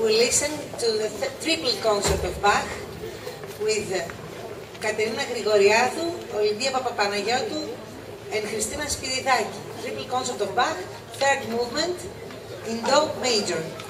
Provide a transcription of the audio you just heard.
we listen to the triple concert of Bach with Κατερίνα Γρηγοριάδου, Ολυμπία Παπαπαναγιώτου and Christina Σπυριδάκη. Triple concert of Bach, third movement in Do major.